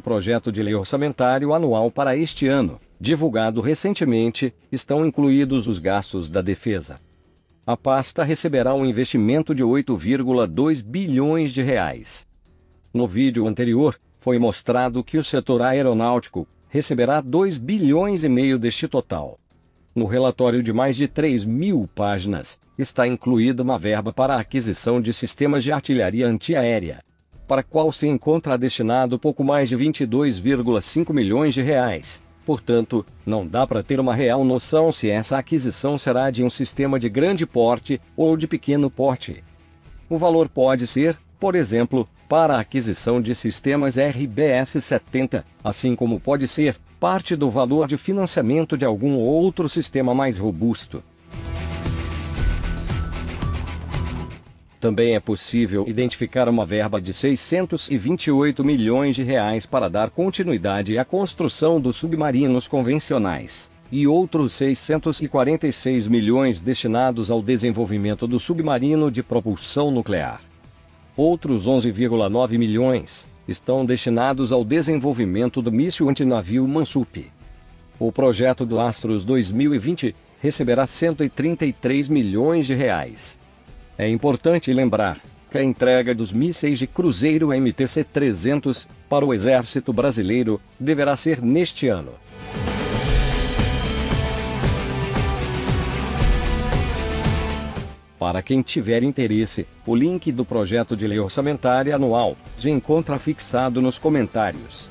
projeto de lei orçamentário anual para este ano, divulgado recentemente, estão incluídos os gastos da defesa. A pasta receberá um investimento de 8,2 bilhões de reais. No vídeo anterior, foi mostrado que o setor aeronáutico receberá 2 bilhões e meio deste total. No relatório de mais de 3 mil páginas, está incluída uma verba para a aquisição de sistemas de artilharia antiaérea, para qual se encontra destinado pouco mais de 22,5 milhões de reais. Portanto, não dá para ter uma real noção se essa aquisição será de um sistema de grande porte ou de pequeno porte. O valor pode ser, por exemplo, para a aquisição de sistemas RBS-70, assim como pode ser parte do valor de financiamento de algum outro sistema mais robusto. Também é possível identificar uma verba de 628 milhões de reais para dar continuidade à construção dos submarinos convencionais e outros 646 milhões destinados ao desenvolvimento do submarino de propulsão nuclear. Outros 11,9 milhões estão destinados ao desenvolvimento do míssil antinavio Mansup. O projeto do Astros 2020 receberá 133 milhões de reais. É importante lembrar que a entrega dos mísseis de cruzeiro MTC-300 para o Exército Brasileiro deverá ser neste ano. Para quem tiver interesse, o link do projeto de lei orçamentária anual se encontra fixado nos comentários.